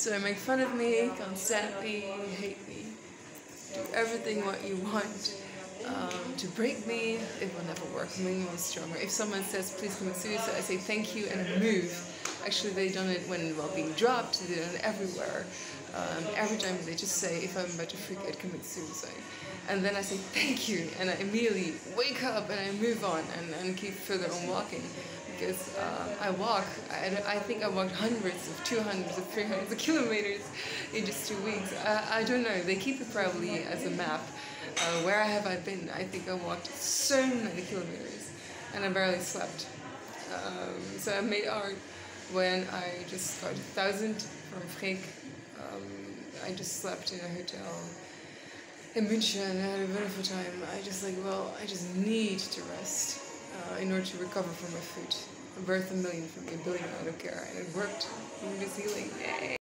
So make fun of me, can't stand me, hate me, do everything what you want um, to break me. It will never work. Me more stronger. If someone says please commit suicide, I say thank you and I move. Actually, they done it when while being dropped. They done it everywhere. Um, every time they just say if I'm about to freak out, commit suicide. And then I say thank you and I immediately wake up and I move on and, and keep further on walking because uh, I walk. I, I think I walked hundreds of 200s of 300s of kilometers in just two weeks. I, I don't know. They keep it probably as a map. Uh, where have I been? I think I walked so many kilometers and I barely slept. Um, so I made art when I just got a thousand from Freek. Um, I just slept in a hotel in München. And I had a wonderful time. I just like, well, I just need to rest uh, in order to recover from my food. Worth a million for me, a billion, I don't care. And it worked. Was healing. Yay.